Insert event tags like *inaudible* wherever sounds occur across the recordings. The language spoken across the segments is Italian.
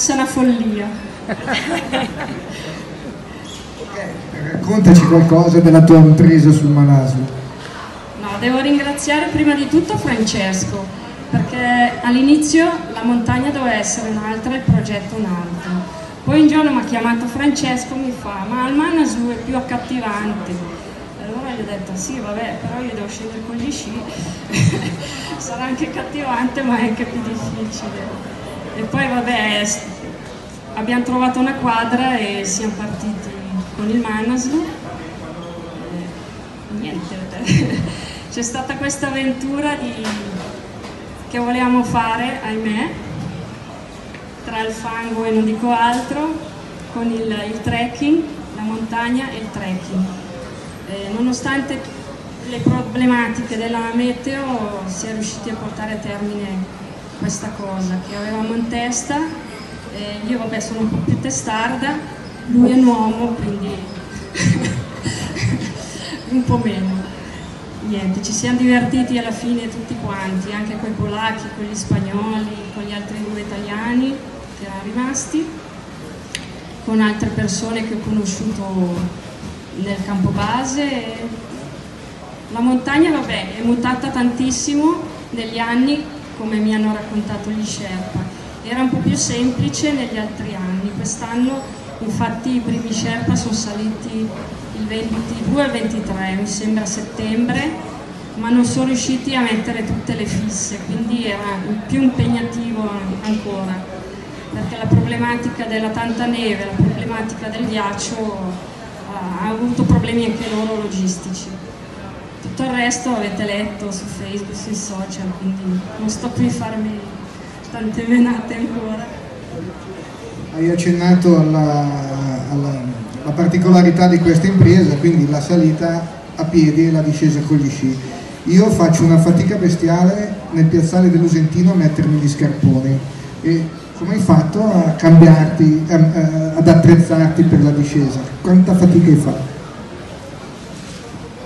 passa una follia. Raccontaci qualcosa della tua impresa sul Manaslu. No, devo ringraziare prima di tutto Francesco, perché all'inizio la montagna doveva essere un'altra e il progetto un altro. Poi un giorno mi ha chiamato Francesco e mi fa, ma il Manaslu è più accattivante. Allora gli ho detto, sì vabbè, però io devo scendere con gli sci, *laughs* sarà anche accattivante ma è anche più difficile. E poi vabbè, abbiamo trovato una quadra e siamo partiti con il Manaslu. E niente, *laughs* c'è stata questa avventura di... che volevamo fare, ahimè, tra il fango e non dico altro, con il, il trekking, la montagna e il trekking. Eh, nonostante le problematiche della meteo si è riusciti a portare a termine questa cosa che avevamo in testa. Eh, io vabbè sono un po' più testarda, lui è un uomo, quindi *laughs* un po' meno. Niente, ci siamo divertiti alla fine tutti quanti, anche con polacchi, con gli spagnoli, con gli altri due italiani che erano rimasti, con altre persone che ho conosciuto nel campo base. La montagna, vabbè, è mutata tantissimo negli anni, come mi hanno raccontato gli Sherpa. Era un po' più semplice negli altri anni. Quest'anno, infatti, i primi Sherpa sono saliti il 22 e 23, mi sembra settembre, ma non sono riusciti a mettere tutte le fisse, quindi era più impegnativo ancora, perché la problematica della tanta neve, la problematica del ghiaccio ha avuto problemi anche loro logistici. Tutto il resto avete letto su Facebook, sui social, quindi non sto qui a farmi tante menate ancora. Hai accennato alla, alla, alla particolarità di questa impresa, quindi la salita a piedi e la discesa con gli sci. Io faccio una fatica bestiale nel piazzale dell'Usentino a mettermi gli scarponi e come hai fatto a cambiarti, a, a, ad attrezzarti per la discesa? Quanta fatica hai fatto?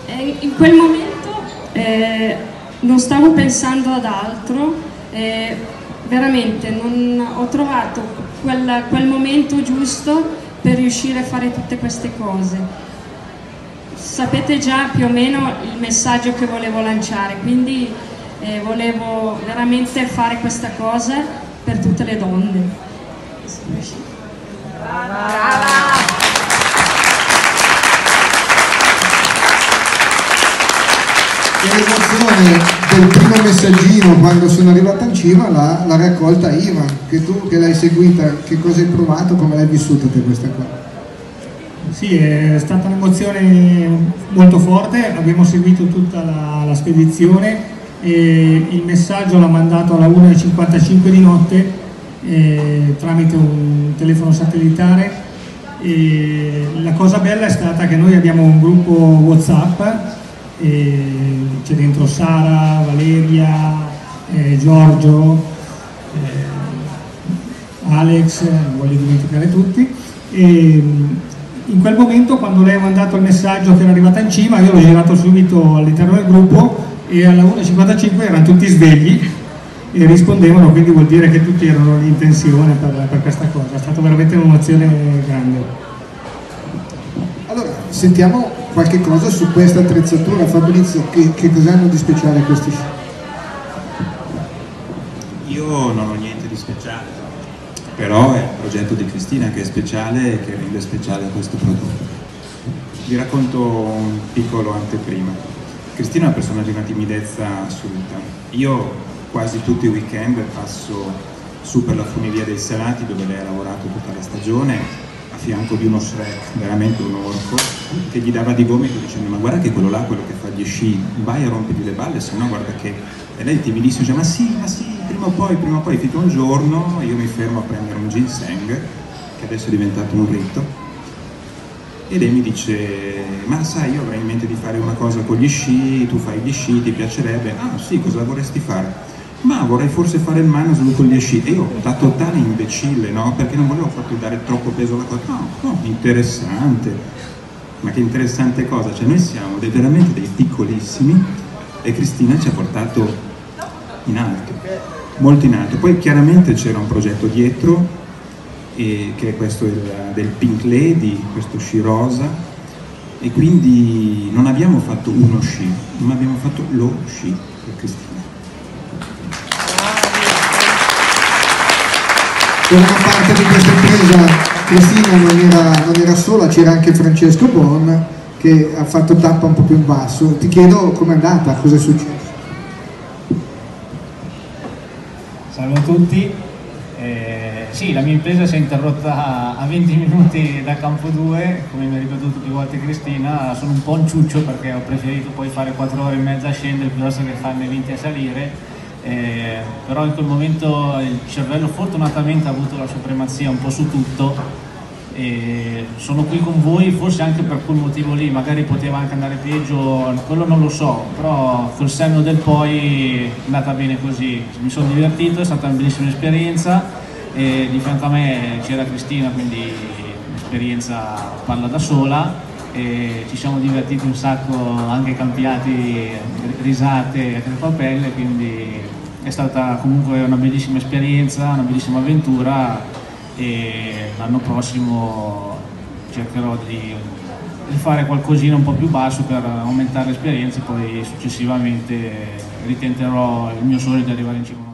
Eh, in quel momento eh, non stavo pensando ad altro, eh, veramente non ho trovato quel, quel momento giusto per riuscire a fare tutte queste cose. Sapete già più o meno il messaggio che volevo lanciare, quindi eh, volevo veramente fare questa cosa per tutte le donne. Brava! Brava. L'emozione del primo messaggino quando sono arrivata in cima l'ha, l'ha raccolta Ivan, che tu che l'hai seguita, che cosa hai provato, come l'hai vissuta te questa qua? Sì, è stata un'emozione molto forte, abbiamo seguito tutta la, la spedizione e il messaggio l'ha mandato alla 1.55 di notte eh, tramite un telefono satellitare e la cosa bella è stata che noi abbiamo un gruppo Whatsapp c'è dentro Sara, Valeria, eh, Giorgio, eh, Alex, non voglio dimenticare tutti. E, in quel momento quando lei ha mandato il messaggio che era arrivata in cima, io l'ho girato subito all'interno del gruppo e alla 1.55 erano tutti svegli e rispondevano, quindi vuol dire che tutti erano in tensione per, per questa cosa. È stata veramente un'emozione grande. Allora, sentiamo qualche cosa su questa attrezzatura, Fabrizio, che, che cos'hanno di speciale questi sci? Io non ho niente di speciale, però è il progetto di Cristina che è speciale e che rende speciale questo prodotto. Vi racconto un piccolo anteprima. Cristina è una persona di una timidezza assoluta. Io quasi tutti i weekend passo su per la funivia dei Salati dove lei ha lavorato tutta la stagione fianco di uno Shrek, veramente un orco, che gli dava di gomito dicendo ma guarda che quello là, quello che fa gli sci, vai a rompergli le balle, se no guarda che... E lei timidissimo dice ma sì, ma sì, prima o poi, prima o poi, finito un giorno io mi fermo a prendere un ginseng, che adesso è diventato un rito, e lei mi dice ma sai io avrei in mente di fare una cosa con gli sci, tu fai gli sci, ti piacerebbe? Ah sì, cosa vorresti fare? Ma vorrei forse fare il management con gli sci e io da totale imbecille no? perché non volevo proprio dare troppo peso alla cosa. No, no, interessante. Ma che interessante cosa. Cioè noi siamo dei, veramente dei piccolissimi e Cristina ci ha portato in alto. Molto in alto. Poi chiaramente c'era un progetto dietro e, che è questo il, del Pink Lady, questo sci rosa. E quindi non abbiamo fatto uno sci, ma abbiamo fatto lo sci per Cristina. Una parte di questa impresa Cristina non era, non era sola, c'era anche Francesco Bon che ha fatto tappa un po' più in basso. Ti chiedo com'è andata, cosa è successo? Salve a tutti, eh, sì, la mia impresa si è interrotta a 20 minuti da campo 2, come mi ha ripetuto più volte Cristina, sono un po' un ciuccio perché ho preferito poi fare 4 ore e mezza a scendere piuttosto che farne 20 a salire, eh, però in quel momento il cervello fortunatamente ha avuto la supremazia un po' su tutto e sono qui con voi forse anche per quel motivo lì, magari poteva anche andare peggio, quello non lo so, però col senno del poi è andata bene così, mi sono divertito, è stata una bellissima esperienza e di fianco a me c'era Cristina, quindi l'esperienza parla da sola e ci siamo divertiti un sacco, anche cambiati risate a crepapelle, quindi è stata comunque una bellissima esperienza, una bellissima avventura e l'anno prossimo cercherò di, di, fare qualcosina un po' più basso per aumentare l'esperienza e poi successivamente ritenterò il mio sogno di arrivare in cima